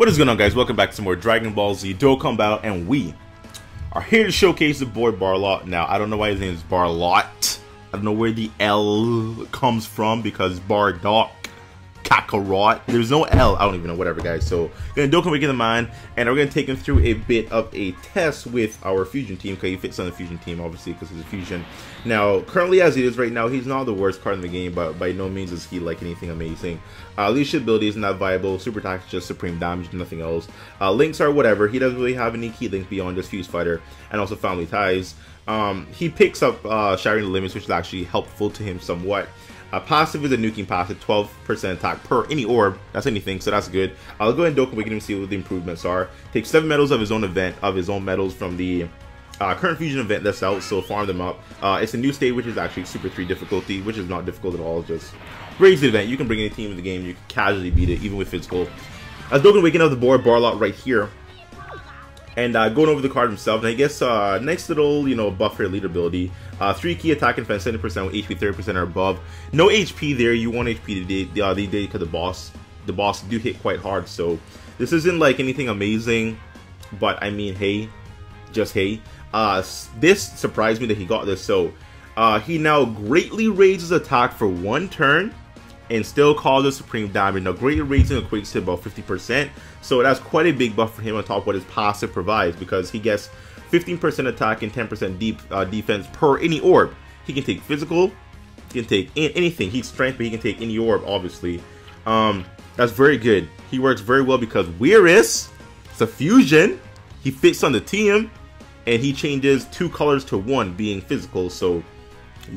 What is going on guys? Welcome back to some more Dragon Ball Z Dokkan Battle and we are here to showcase the boy Barlot. Now, I don't know why his name is Barlot. I don't know where the L comes from because Bardock Kakarot. There's no L. I don't even know. Whatever, guys. So, gonna do Dokkan Week in the mind, and we're gonna take him through a bit of a test with our fusion team because he fits on the fusion team, obviously, because he's a fusion. Now, currently as he is right now, he's not the worst card in the game, but by no means is he like anything amazing. Uh, leadership ability is not viable. Super attack is just supreme damage, nothing else. Uh, links are whatever. He doesn't really have any key links beyond just Fuse Fighter and also Family Ties. Um, he picks up uh, Shattering the Limits, which is actually helpful to him somewhat. Uh, passive is a nuking passive, 12% attack per any orb. That's anything, so that's good. I'll go ahead and Dokkan Week and see what the improvements are. Take seven medals of his own event, of his own medals from the uh, current fusion event that's out, so farm them up. Uh, it's a new state, which is actually Super 3 difficulty, which is not difficult at all. Just the event. You can bring any team in the game. You can casually beat it, even with physical. As Dokkan waking up the board, Barlot right here. And uh, going over the card himself, and I guess uh, nice little, you know, buff for leader ability. Uh, three key attack and defense, 70% with HP 30% or above. No HP there. You want HP today, uh, day because the boss, the boss do hit quite hard. So this isn't like anything amazing, but I mean, hey, just hey. Uh, this surprised me that he got this. So uh, he now greatly raises attack for one turn and still causes supreme damage. Now, greatly raising equates to about 50%, so that's quite a big buff for him on top of what his passive provides because he gets 15% attack and 10% deep uh, defense per any orb. He can take physical, he can take anything. He's strength, but he can take any orb, obviously. Um, that's very good. He works very well because Weirus, it's a fusion. He fits on the team, and he changes two colors to one, being physical. So,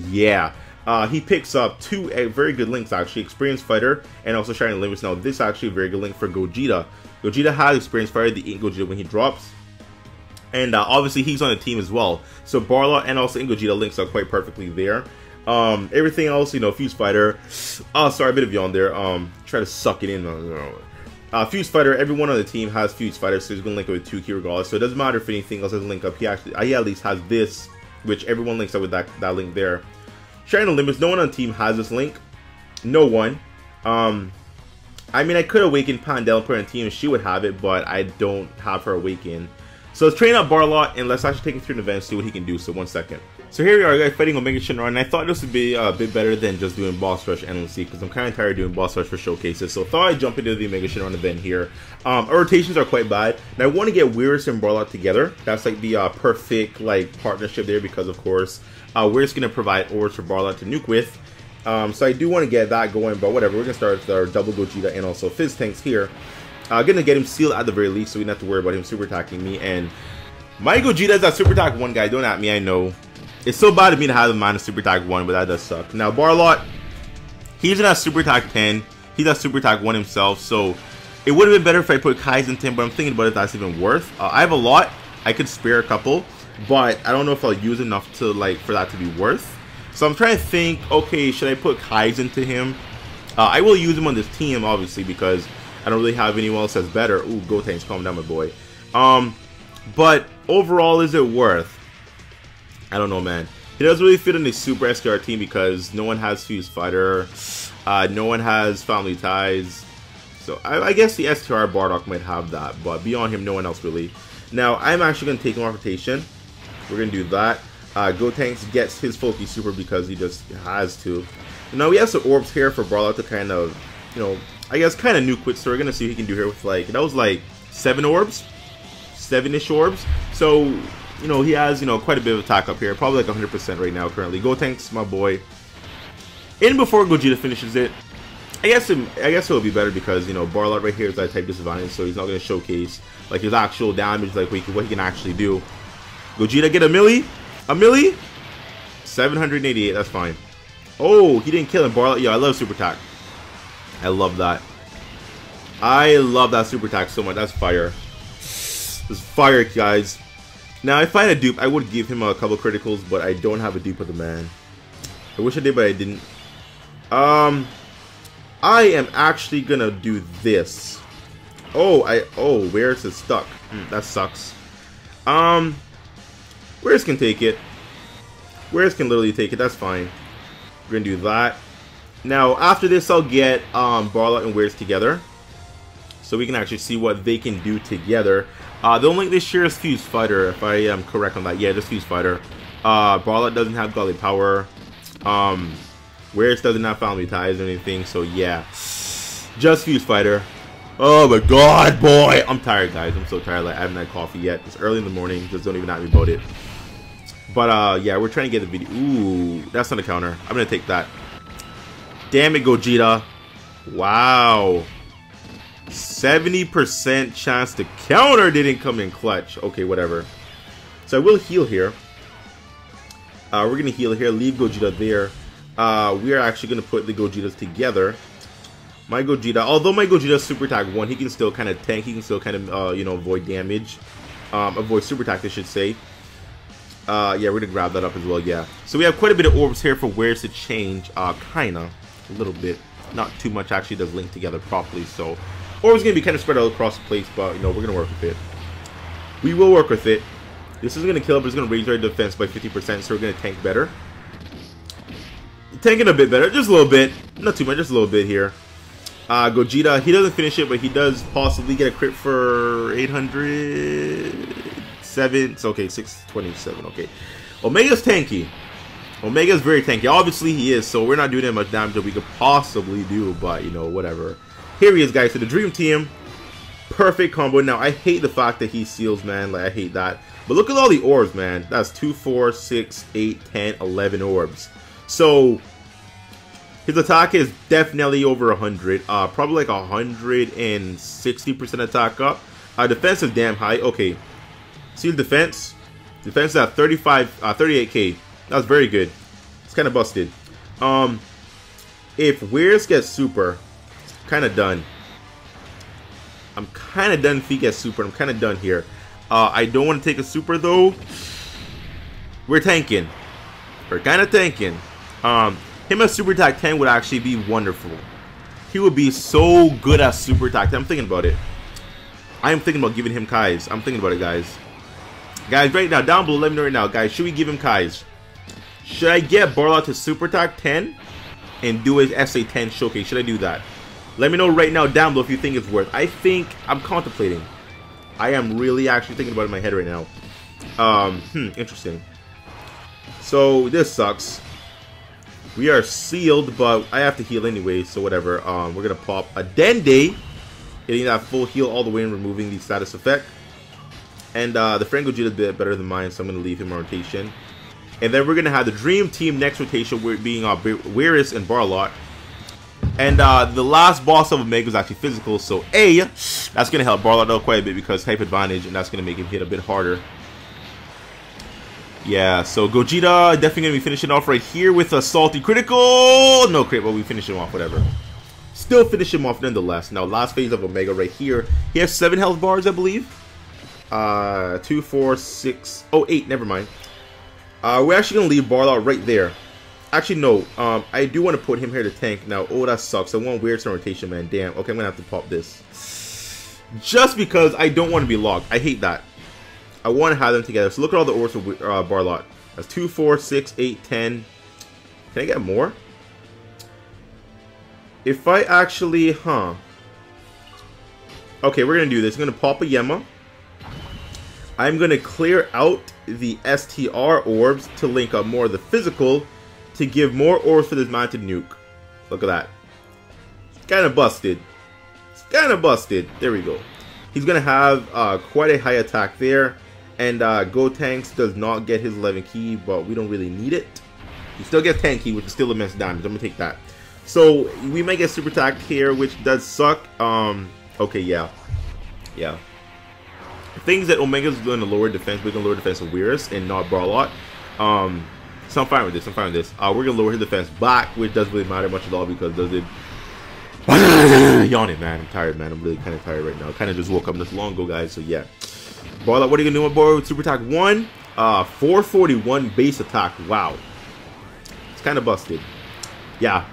yeah. Uh, he picks up two uh, very good links actually, Experienced Fighter and also Shining Limits. Now this is actually a very good link for Gogeta. Gogeta has Experienced Fighter, the INT Gogeta when he drops. And uh, obviously he's on the team as well. So Barla and also INT Gogeta links are quite perfectly there. Um, everything else, you know, Fuse Fighter. Oh, sorry, a bit of yawn there. Um, try to suck it in. Uh, Fuse Fighter, everyone on the team has Fuse Fighter, so he's going to link up with two key regardless. So it doesn't matter if anything else doesn't link up. He actually, he at least has this, which everyone links up with that, that link there. Shattering the limits. No one on team has this link. No one. Um, I mean, I could awaken Pandel and put on team, and she would have it, but I don't have her awaken. So let's train up Barlot, and let's actually take him through an event and see what he can do. So one second. So here we are, guys, fighting Omega Shenron, and I thought this would be a bit better than just doing Boss Rush endlessly, because I'm kind of tired of doing Boss Rush for showcases. So I thought I'd jump into the Omega Shenron event here. Um, our rotations are quite bad, and I want to get Weirus and Barlot together. That's like the uh, perfect like partnership there, because of course uh, we're just going to provide ores for Barlot to nuke with. Um, so I do want to get that going, but whatever. We're going to start with our double Gogeta and also Fizz tanks here. Uh, going to get him sealed at the very least, so we don't have to worry about him super attacking me. And my Gogeta is that super attack 1 guy. Don't at me, I know. It's so bad of me to have him minus super attack 1, but that does suck. Now, Barlot, he's in that super attack 10. He's at super attack 1 himself, so it would have been better if I put Kaizen 10, but I'm thinking about if that's even worth. Uh, I have a lot. I could spare a couple but I don't know if I'll use enough to like for that to be worth. So I'm trying to think, okay, should I put Kaizen to him? Uh, I will use him on this team, obviously, because I don't really have anyone else that's better. Ooh, Gotenks, calm down, my boy. Um, but overall, is it worth? I don't know, man. He doesn't really fit in the Super SKR team because no one has Fuse Fighter, uh, no one has Family Ties. So I, I guess the SKR Bardock might have that, but beyond him, no one else really. Now, I'm actually going to take him off rotation. We're going to do that. Uh, Gotenks gets his Focus Super because he just has to. Now we have some orbs here for Barlot to kind of, you know, I guess kind of new with. So we're going to see what he can do here with like, that was like seven orbs? Seven-ish orbs. So, you know, he has, you know, quite a bit of attack up here. Probably like 100% right now currently. Gotenks, my boy. In before Gogeta finishes it, I guess it, I guess it'll be better because you know Barlot right here is that type disadvantage, so he's not going to showcase like his actual damage, like what he, can, actually do. Gogeta get a milli? A milli? 788, that's fine. Oh, he didn't kill him. Barley. Yeah, I love super attack. I love that. I love that super attack so much. That's fire. This fire, guys. Now, if I had a dupe, I would give him a couple criticals, but I don't have a dupe of the man. I wish I did, but I didn't. Um, I am actually gonna do this. Oh, I oh, where's it stuck? Mm, that sucks. Um, Where's can take it. Where's can literally take it. That's fine. We're gonna do that. Now, after this, I'll get um, Barlot and Where's together. so we can actually see what they can do together. Uh, the only they share is Fuse Fighter, if I am correct on that. Yeah, just Fuse Fighter. Uh, Barlot doesn't have Godly Power. Um, Weirus doesn't have Family Ties or anything, so yeah. Just Fuse Fighter. Oh my god, boy! I'm tired, guys. I'm so tired. Like, I haven't had coffee yet. It's early in the morning. Just don't even ask me about it. But, uh, yeah, we're trying to get the video. Ooh, that's on the counter. I'm gonna take that. Damn it, Gogeta. Wow. 70% chance to counter didn't come in clutch. Okay, whatever. So I will heal here. Uh, we're going to heal here. Leave Gogeta there. Uh, we are actually going to put the Gogetas together. My Gogeta, although my Gogeta Super Attack 1, he can still kind of tank. He can still kind of, uh, you know, avoid damage. Um, avoid Super Attack, I should say. Uh, yeah, we're going to grab that up as well, yeah. So we have quite a bit of orbs here for where's to change. Uh, kinda. A little bit. Not too much actually does link together properly, so... Orbs going to be kind of spread out across the place, but, you know, we're going to work with it. We will work with it. This is going to kill, but it's going to raise our defense by 50%, so we're going to tank better. Tanking a bit better, just a little bit. Not too much, just a little bit here. Uh, Gogeta, he doesn't finish it, but he does possibly get a crit for 807. So, okay, 627, okay. Omega's tanky. Omega's very tanky. Obviously, he is, so we're not doing that much damage that we could possibly do, but, you know, whatever. Here he is, guys. So the Dream Team, perfect combo. Now, I hate the fact that he seals, man. Like, I hate that. But look at all the orbs, man. That's 2, 4, 6, 8, 10, 11 orbs. So, his attack is definitely over 100. Uh, probably like 160% attack up. Uh, defense is damn high. Okay. See the defense? Defense at 35, uh, 38k. That's very good. It's kind of busted. Um, if Weir's gets super, kind of done. I'm kind of done if he gets super. I'm kind of done here. Uh, I don't want to take a super though. We're tanking. We're kind of tanking. Um, him as super attack 10 would actually be wonderful. He would be so good at super attack 10. I'm thinking about it. I am thinking about giving him Kais. I'm thinking about it, guys. Guys, right now, down below, let me know right now. Guys, should we give him Kais? Should I get Barlot to super attack 10 and do his SA10 showcase? Should I do that? Let me know right now down below if you think it's worth. I think I'm contemplating. I am really actually thinking about it in my head right now. Um, hmm, interesting. So this sucks. We are sealed, but I have to heal anyway, so whatever. Um, we're gonna pop a Dende, getting that full heal all the way and removing the status effect. And uh, the Frango is a bit better than mine, so I'm gonna leave him on rotation. And then we're gonna have the Dream Team next rotation, being uh, Weirus and Barlot. And uh, the last boss of Omega is actually physical, so A, that's going to help Barlot out quite a bit because type advantage, and that's going to make him hit a bit harder. Yeah, so Gogeta definitely going to be finishing off right here with a salty critical. No crit, but we finish him off, whatever. Still finish him off nonetheless. Now, last phase of Omega right here. He has 7 health bars, I believe. Uh, 2, 4, 6, oh, 8, never mind. Uh, we're actually going to leave Barlot right there. Actually, no. Um, I do want to put him here to tank. Now, oh, that sucks. I want weird rotation, man. Damn. Okay, I'm going to have to pop this. Just because I don't want to be locked. I hate that. I want to have them together. So look at all the orbs for uh, Barlot. That's 2, 4, 6, 8, 10. Can I get more? If I actually, huh. Okay, we're going to do this. I'm going to pop a Yema. I'm going to clear out the STR orbs to link up more of the physical to give more ores for this mounted nuke. Look at that. Kind of busted. Kind of busted. There we go. He's going to have uh, quite a high attack there. And uh, Gotenks does not get his 11 key, but we don't really need it. He still gets 10 key, which is still immense damage. I'm going to take that. So, we might get super attack here, which does suck. Um, okay, yeah. Yeah. Things that Omega's going to lower defense, we're to lower defense of Weirus and not Barlot. Um, so I'm fine with this. I'm fine with this. Uh, we're gonna lower his defense back, which doesn't really matter much at all because does it. Yawning, man. I'm tired, man. I'm really kind of tired right now. Kind of just woke up this long ago, guys. So yeah. Barlot, what are you gonna do, my boy? With super attack one, uh, 441 base attack. Wow. It's kind of busted. Yeah,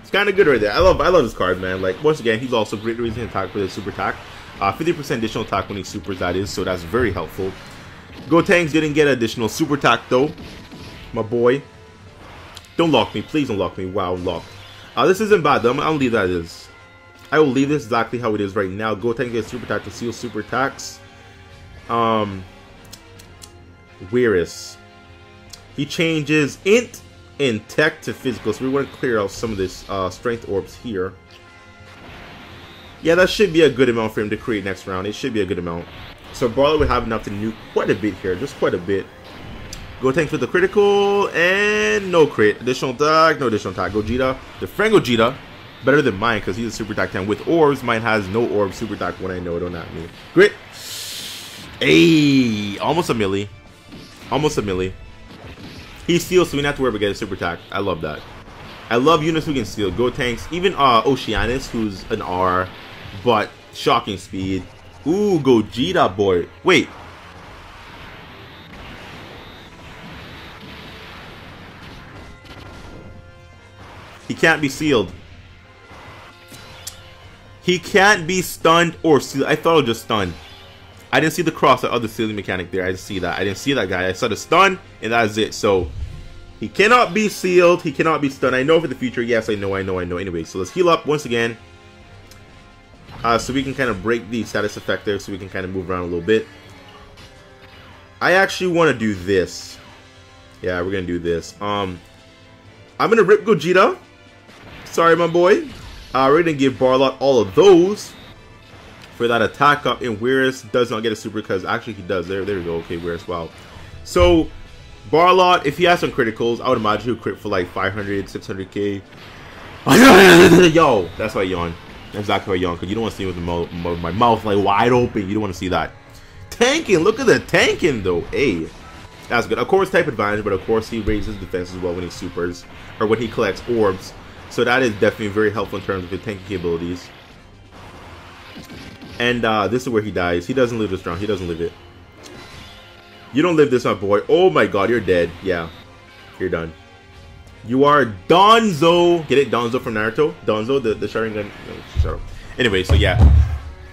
it's kind of good right there. I love, I love this card, man. Like once again, he's also great reason to attack for the super attack. 50% uh, additional attack when he supers, that is, so that's very helpful. Gotenks didn't get additional super attack though my boy. Don't lock me. Please don't lock me. Wow, locked. Uh, this isn't bad, though. I'll leave that as. I will leave this exactly how it is right now. Gotenks gets super attack to seal super attacks. Um, Weirus. He changes int in tech to physical, so we want to clear out some of this uh, strength orbs here. Yeah, that should be a good amount for him to create next round. It should be a good amount. So Barlow would have enough to nuke quite a bit here, just quite a bit. Gotenks with the critical, and no crit. Additional attack, no additional attack. Gogeta, the friend Gogeta, better than mine because he's a super attack 10. With orbs, mine has no orbs, super attack when I know it, or not me. Grit. Hey, almost a milli. Almost a milli. He steals, so we don't have to worry about getting super attack. I love that. I love units who can steal. Gotenks, even uh, Oceanus, who's an R, but shocking speed. Ooh, Gogeta boy. Wait, He can't be sealed. He can't be stunned or sealed. I thought it was just stunned. I didn't see the cross or other sealing mechanic there. I didn't see that. I didn't see that guy. I saw the stun, and that's it. So, he cannot be sealed. He cannot be stunned. I know for the future. Yes, I know, I know, I know. Anyway, so let's heal up once again. Uh, so we can kind of break the status effect there so we can kind of move around a little bit. I actually want to do this. Yeah, we're going to do this. Um, I'm going to rip Gogeta. Sorry, my boy. Uh, we're going to give Barlot all of those for that attack up. And Weirus does not get a super because actually he does. There, there we go. Okay, Weirus. Wow. So, Barlot, if he has some criticals, I would imagine he'll crit for like 500, 600k. Yo, that's why I yawn. That's exactly why I yawn because you don't want to see me with my, my mouth like wide open. You don't want to see that. Tanking, look at the tanking though. Hey, that's good. Of course, type advantage, but of course he raises defense as well when he supers or when he collects orbs. So that is definitely very helpful in terms of his tanking abilities. And uh, this is where he dies. He doesn't live this round. He doesn't live it. You don't live this, my boy. Oh my god, you're dead. Yeah, you're done. You are Donzo. Get it? Donzo from Naruto? Donzo, the, the Sharingan. No. Anyway, so yeah.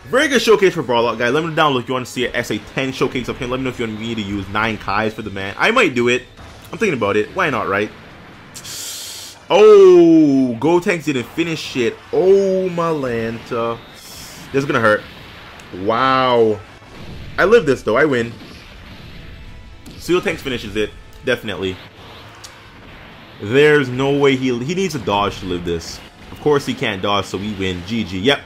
Very good showcase for Barlock, guys. Let me know down below if you want to see an SA10 showcase of him. Let me know if you want me to use 9 Kais for the man. I might do it. I'm thinking about it. Why not, right? Oh, Go Gotenks didn't finish it. Oh, Malanta. This is going to hurt. Wow. I live this, though. I win. Seal Tanks finishes it. Definitely. There's no way he... He needs a dodge to live this. Of course he can't dodge, so we win. GG. Yep.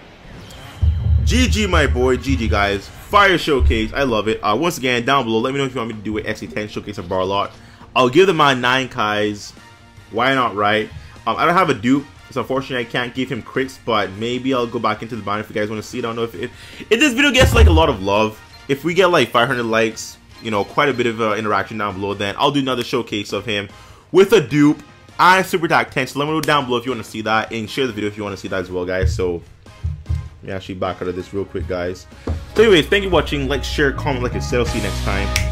GG, my boy. GG, guys. Fire Showcase. I love it. Uh, once again, down below, let me know if you want me to do an SA10 Showcase of Barlot. I'll give them my 9 Kais. Why not, right? Um, I don't have a dupe, so unfortunately I can't give him crits, but maybe I'll go back into the bind if you guys want to see it. I don't know if, if, if this video gets like a lot of love, if we get like 500 likes, you know, quite a bit of uh, interaction down below, then I'll do another showcase of him with a dupe and Super Attack 10. So let me know down below if you want to see that, and share the video if you want to see that as well, guys. So, let me actually back out of this real quick, guys. So anyways, thank you for watching. Like, share, comment, like, and. I'll see you next time.